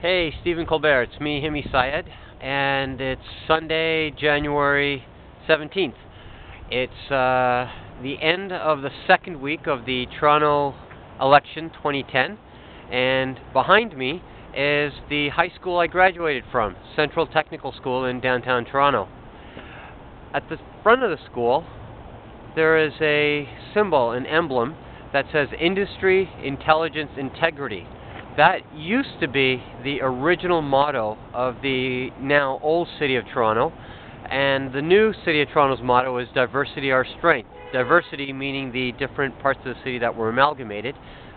Hey, Stephen Colbert. It's me, Himy Syed, and it's Sunday, January 17th. It's uh, the end of the second week of the Toronto election 2010, and behind me is the high school I graduated from, Central Technical School in downtown Toronto. At the front of the school, there is a symbol, an emblem, that says Industry, Intelligence, Integrity that used to be the original motto of the now old city of Toronto, and the new city of Toronto's motto is Diversity Our Strength. Diversity meaning the different parts of the city that were amalgamated.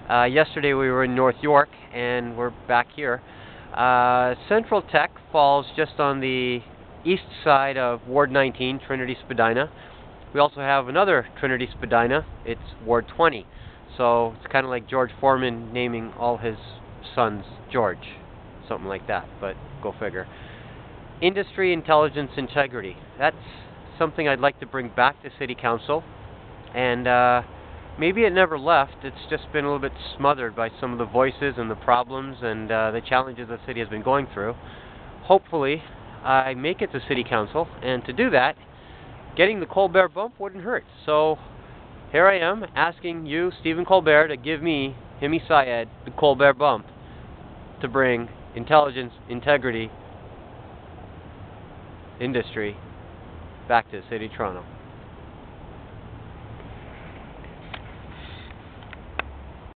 Uh, yesterday we were in North York, and we're back here. Uh, Central Tech falls just on the east side of Ward 19, Trinity Spadina. We also have another Trinity Spadina. It's Ward 20. So it's kind of like George Foreman naming all his son's George, something like that. But go figure. Industry intelligence integrity. That's something I'd like to bring back to City Council, and uh, maybe it never left. It's just been a little bit smothered by some of the voices and the problems and uh, the challenges the city has been going through. Hopefully, I make it to City Council, and to do that, getting the Colbert bump wouldn't hurt. So here I am asking you, Stephen Colbert, to give me, Himy Syed, the Colbert bump to bring intelligence, integrity, industry back to the city of Toronto.